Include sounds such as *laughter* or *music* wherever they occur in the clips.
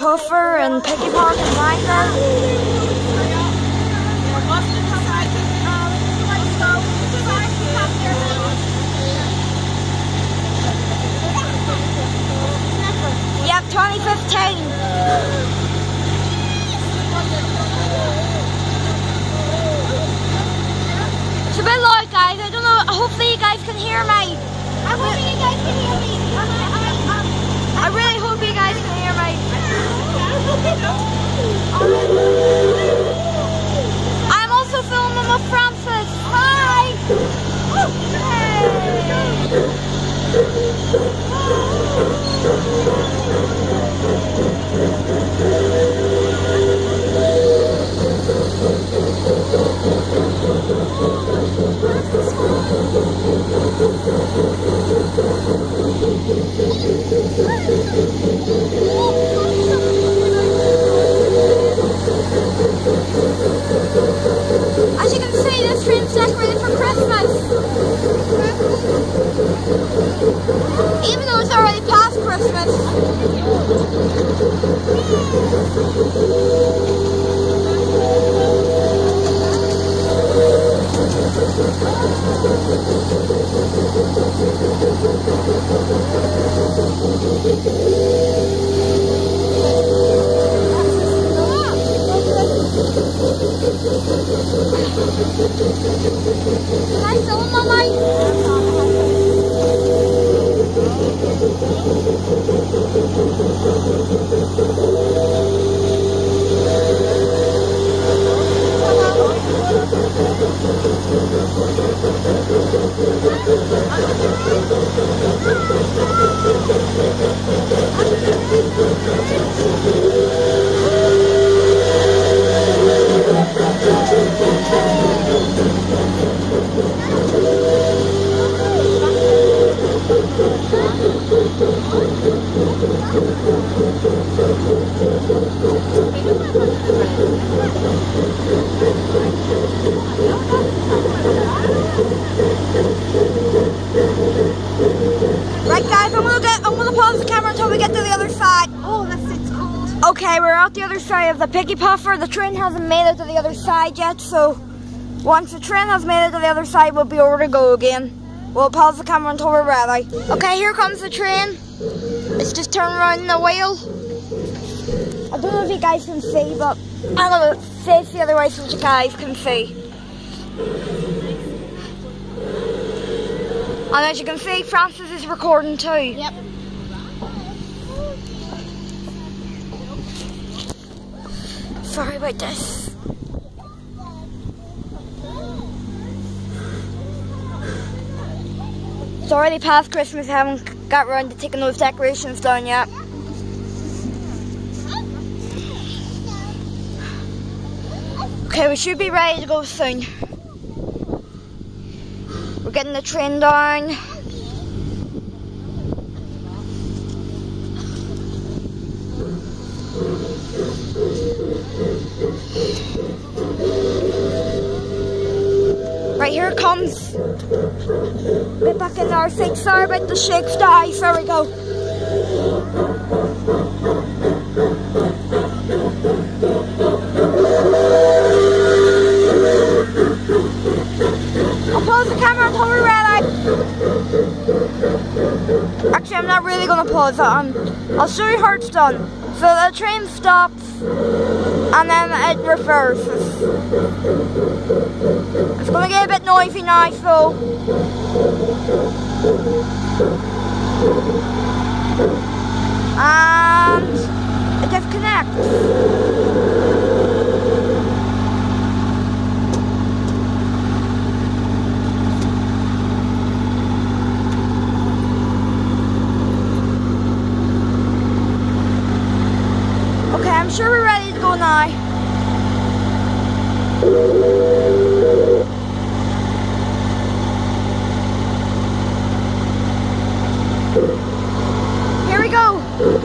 Puffer and Pickie Park and Minecraft. Yep, 2015. Can I out the other side of the Pickie Puffer. The train hasn't made it to the other side yet, so once the train has made it to the other side, we'll be over to go again. We'll pause the camera until we're ready. Okay, here comes the train. It's just turning around the wheel. I don't know if you guys can see, but I'm gonna face the other way so you guys can see. And as you can see, Frances is recording too. Yep. Sorry about this. It's already past Christmas. I haven't got around to taking those decorations down yet. Okay, we should be ready to go soon. We're getting the train down. Comes. Get back in our seat. Sorry about the shakes, guys. There we go. I'll pause the camera until we're ready. Actually, I'm not really gonna pause it. Um, I'll show you how it's done. So the train stops, and then it reverses. It's bit noisy now, so. And it disconnects. Okay, I'm sure we're ready to go now. Thank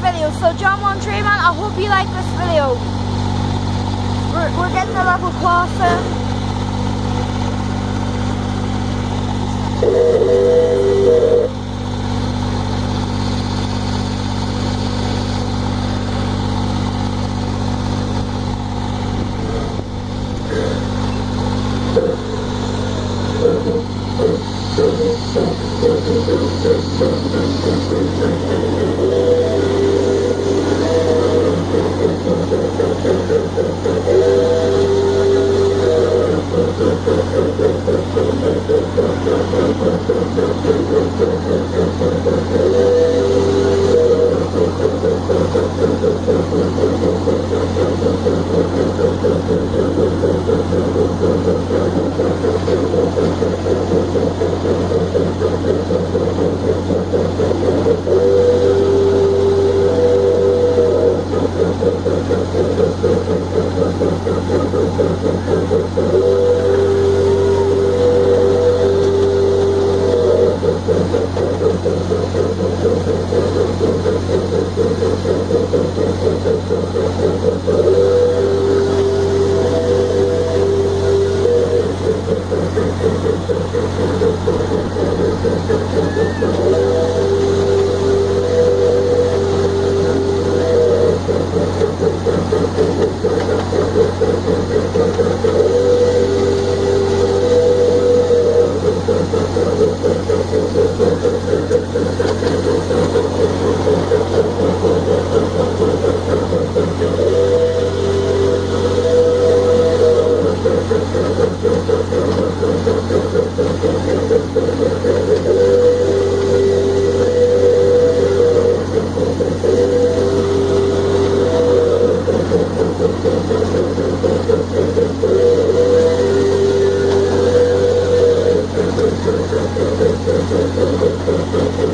go. jonmontrainman. I hope you like this video. We're, we're getting a level Crossing. *laughs* And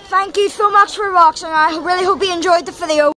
Thank you so much for watching. I really hope you enjoyed the video.